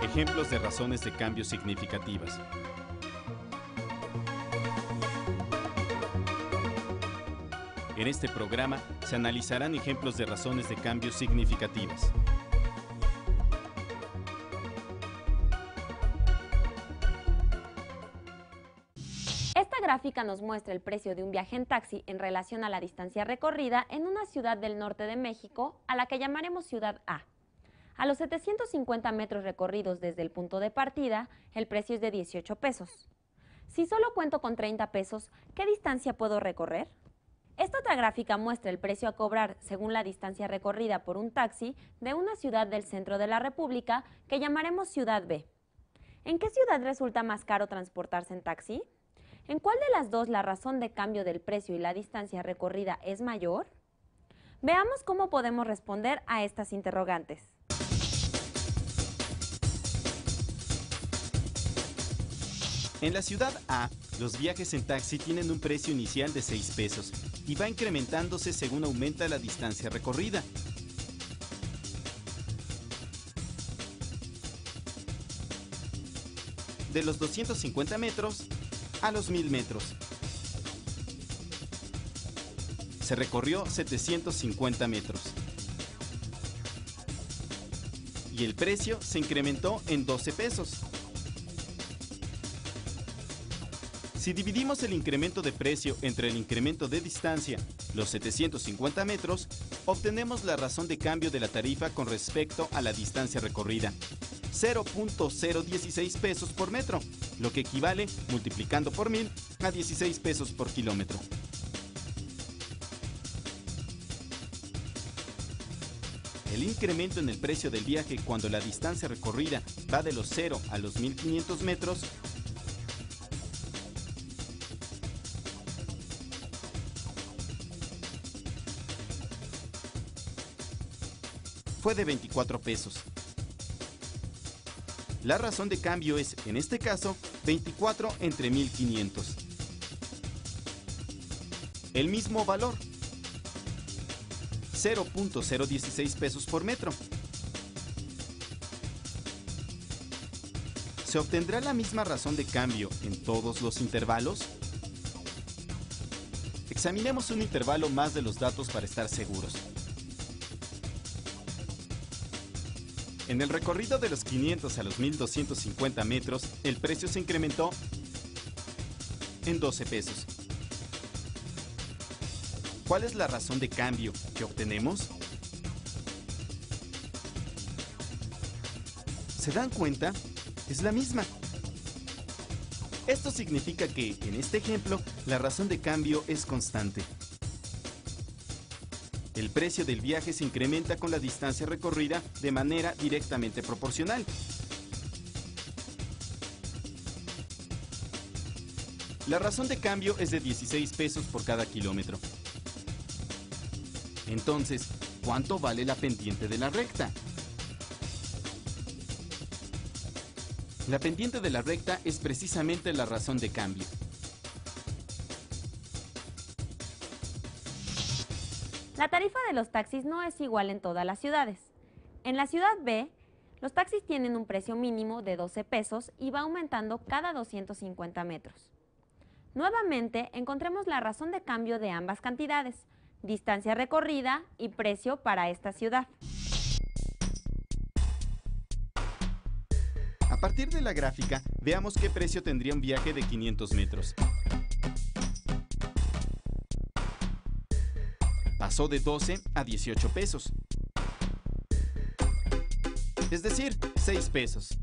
Programa 10. Ejemplos de razones de cambio significativas. En este programa se analizarán ejemplos de razones de cambio significativas. Esta gráfica nos muestra el precio de un viaje en taxi en relación a la distancia recorrida en una ciudad del norte de México, a la que llamaremos Ciudad A. A los 750 metros recorridos desde el punto de partida, el precio es de 18 pesos. Si solo cuento con 30 pesos, ¿qué distancia puedo recorrer? Esta otra gráfica muestra el precio a cobrar según la distancia recorrida por un taxi de una ciudad del centro de la República que llamaremos Ciudad B. ¿En qué ciudad resulta más caro transportarse en taxi? ¿En cuál de las dos la razón de cambio del precio y la distancia recorrida es mayor? Veamos cómo podemos responder a estas interrogantes. En la ciudad A, los viajes en taxi tienen un precio inicial de 6 pesos y va incrementándose según aumenta la distancia recorrida. De los 250 metros a los 1000 metros. Se recorrió 750 metros. Y el precio se incrementó en 12 pesos. Si dividimos el incremento de precio entre el incremento de distancia, los 750 metros, obtenemos la razón de cambio de la tarifa con respecto a la distancia recorrida. 0.016 pesos por metro, lo que equivale, multiplicando por mil, a 16 pesos por kilómetro. El incremento en el precio del viaje cuando la distancia recorrida va de los 0 a los 1500 metros fue de 24 pesos. La razón de cambio es, en este caso, 24 entre 1500. El mismo valor, 0.016 pesos por metro. ¿Se obtendrá la misma razón de cambio en todos los intervalos? Examinemos un intervalo más de los datos para estar seguros. En el recorrido de los 500 a los 1250 metros, el precio se incrementó en 12 pesos. ¿Cuál es la razón de cambio que obtenemos? ¿Se dan cuenta? Es la misma. Esto significa que, en este ejemplo, la razón de cambio es constante. El precio del viaje se incrementa con la distancia recorrida de manera directamente proporcional. La razón de cambio es de 16 pesos por cada kilómetro. Entonces, ¿cuánto vale la pendiente de la recta? La pendiente de la recta es precisamente la razón de cambio. La tarifa de los taxis no es igual en todas las ciudades. En la ciudad B, los taxis tienen un precio mínimo de 12 pesos y va aumentando cada 250 metros. Nuevamente, encontremos la razón de cambio de ambas cantidades, distancia recorrida y precio para esta ciudad. A partir de la gráfica, veamos qué precio tendría un viaje de 500 metros. De 12 a 18 pesos. Es decir, 6 pesos.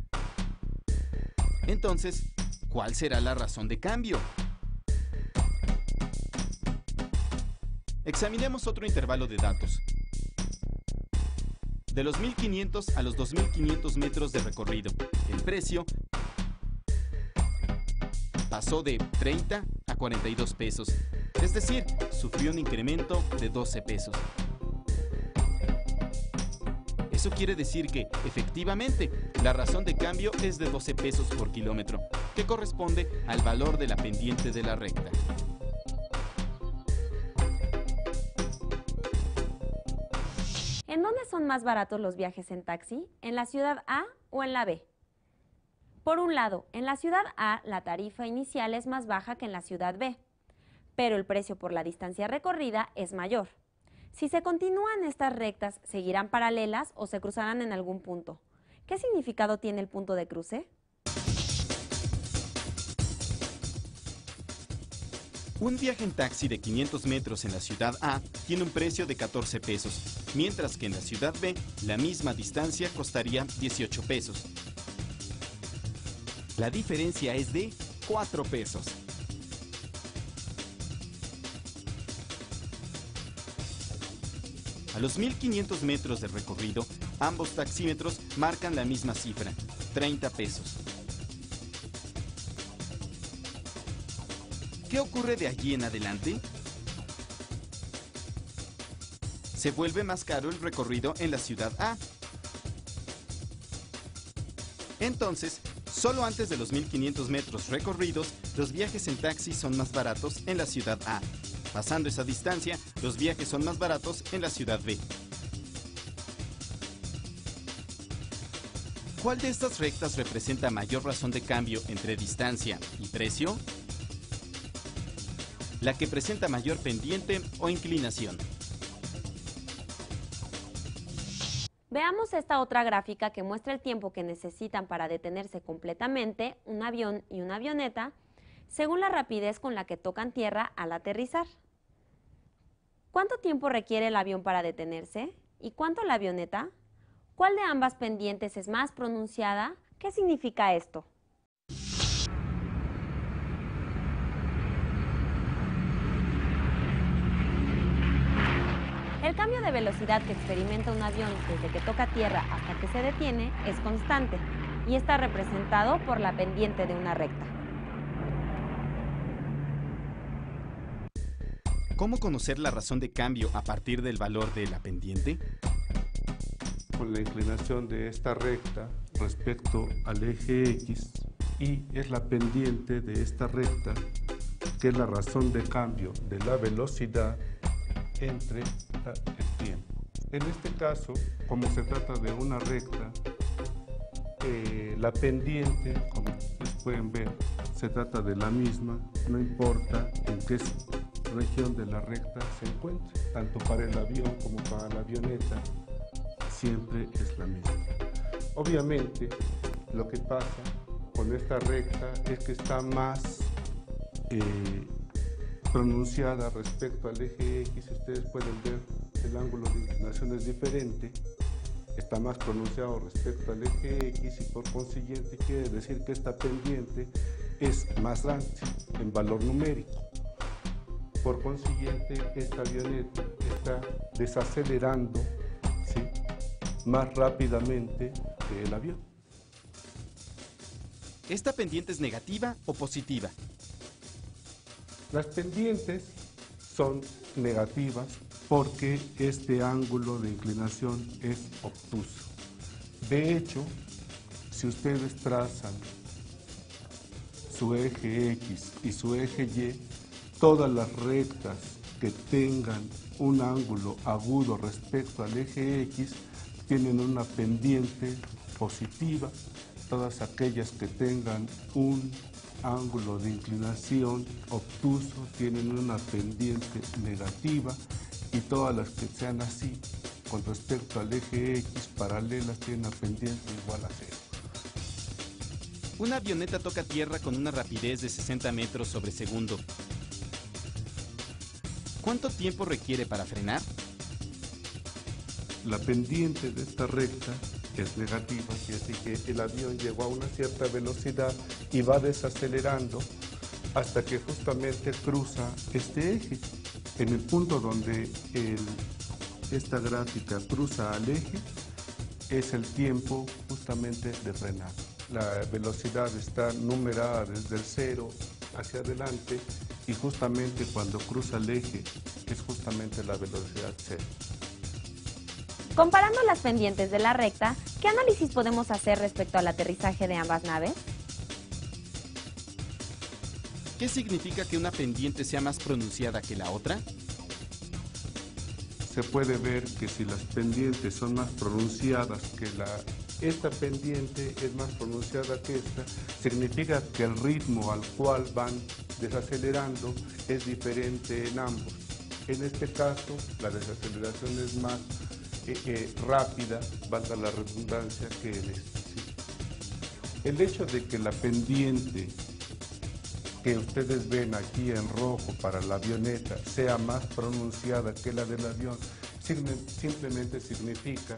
Entonces, ¿cuál será la razón de cambio? Examinemos otro intervalo de datos. De los 1500 a los 2500 metros de recorrido, el precio pasó de 30 a 42 pesos. Es decir, sufrió un incremento de 12 pesos. Eso quiere decir que, efectivamente, la razón de cambio es de 12 pesos por kilómetro, que corresponde al valor de la pendiente de la recta. son más baratos los viajes en taxi? ¿En la ciudad A o en la B? Por un lado, en la ciudad A la tarifa inicial es más baja que en la ciudad B, pero el precio por la distancia recorrida es mayor. Si se continúan estas rectas, ¿seguirán paralelas o se cruzarán en algún punto? ¿Qué significado tiene el punto de cruce? Un viaje en taxi de 500 metros en la ciudad A tiene un precio de 14 pesos, mientras que en la ciudad B la misma distancia costaría 18 pesos. La diferencia es de 4 pesos. A los 1500 metros de recorrido, ambos taxímetros marcan la misma cifra, 30 pesos. ¿Qué ocurre de allí en adelante? Se vuelve más caro el recorrido en la ciudad A. Entonces, solo antes de los 1500 metros recorridos, los viajes en taxi son más baratos en la ciudad A. Pasando esa distancia, los viajes son más baratos en la ciudad B. ¿Cuál de estas rectas representa mayor razón de cambio entre distancia y precio? la que presenta mayor pendiente o inclinación. Veamos esta otra gráfica que muestra el tiempo que necesitan para detenerse completamente un avión y una avioneta según la rapidez con la que tocan tierra al aterrizar. ¿Cuánto tiempo requiere el avión para detenerse? ¿Y cuánto la avioneta? ¿Cuál de ambas pendientes es más pronunciada? ¿Qué significa esto? El cambio de velocidad que experimenta un avión desde que toca tierra hasta que se detiene es constante y está representado por la pendiente de una recta. ¿Cómo conocer la razón de cambio a partir del valor de la pendiente? Con la inclinación de esta recta respecto al eje X y es la pendiente de esta recta que es la razón de cambio de la velocidad entre el tiempo. En este caso, como se trata de una recta, eh, la pendiente, como ustedes pueden ver, se trata de la misma, no importa en qué región de la recta se encuentre, tanto para el avión como para la avioneta, siempre es la misma. Obviamente, lo que pasa con esta recta es que está más eh, pronunciada respecto al eje X, ustedes pueden ver el ángulo de inclinación es diferente, está más pronunciado respecto al eje X y por consiguiente quiere decir que esta pendiente es más grande en valor numérico. Por consiguiente, esta avioneta está desacelerando más rápidamente que el avión. ¿Esta pendiente es negativa o positiva? Las pendientes son negativas porque este ángulo de inclinación es obtuso. De hecho, si ustedes trazan su eje X y su eje Y, todas las rectas que tengan un ángulo agudo respecto al eje X tienen una pendiente positiva, todas aquellas que tengan un ángulo de inclinación obtuso tienen una pendiente negativa y todas las que sean así con respecto al eje X paralelas tienen una pendiente igual a cero. Una avioneta toca tierra con una rapidez de 60 metros sobre segundo. ¿Cuánto tiempo requiere para frenar? La pendiente de esta recta es negativa, así que el avión llegó a una cierta velocidad y va desacelerando hasta que justamente cruza este eje. En el punto donde esta gráfica cruza al eje es el tiempo justamente de frenar. La velocidad está numerada desde el cero hacia adelante y justamente cuando cruza el eje es justamente la velocidad cero. Comparando las pendientes de la recta, ¿qué análisis podemos hacer respecto al aterrizaje de ambas naves? ¿Qué significa que una pendiente sea más pronunciada que la otra? se puede ver que si las pendientes son más pronunciadas que la... Esta pendiente es más pronunciada que esta, significa que el ritmo al cual van desacelerando es diferente en ambos. En este caso, la desaceleración es más eh, eh, rápida, valga la redundancia, que en este. El hecho de que la pendiente que ustedes ven aquí en rojo para la avioneta sea más pronunciada que la del avión, simplemente significa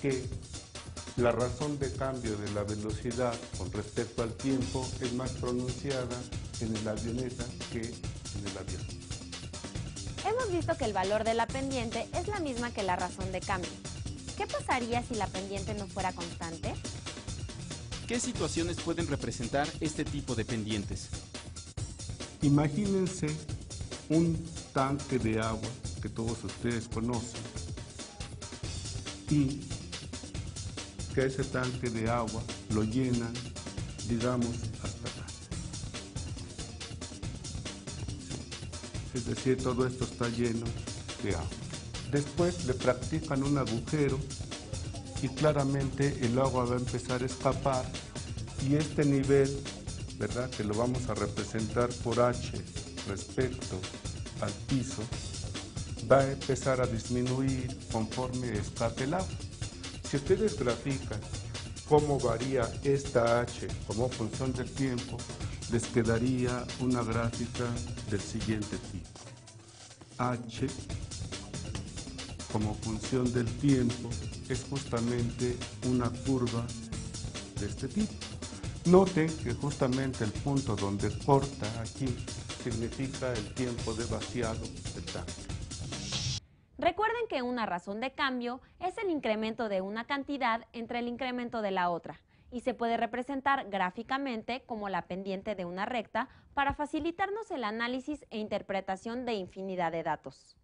que la razón de cambio de la velocidad con respecto al tiempo es más pronunciada en la avioneta que en el avión. Hemos visto que el valor de la pendiente es la misma que la razón de cambio. ¿Qué pasaría si la pendiente no fuera constante? ¿Qué situaciones pueden representar este tipo de pendientes? Imagínense un tanque de agua que todos ustedes conocen y que ese tanque de agua lo llenan, digamos, hasta acá. Es decir, todo esto está lleno de agua. Después le practican un agujero y claramente el agua va a empezar a escapar y este nivel, ¿verdad? Que lo vamos a representar por H respecto al piso, va a empezar a disminuir conforme escape el agua. Si ustedes grafican cómo varía esta H como función del tiempo, les quedaría una gráfica del siguiente tipo. H como función del tiempo es justamente una curva de este tipo. Noten que justamente el punto donde corta aquí significa el tiempo de vaciado del. Recuerden que una razón de cambio es el incremento de una cantidad entre el incremento de la otra y se puede representar gráficamente como la pendiente de una recta para facilitarnos el análisis e interpretación de infinidad de datos.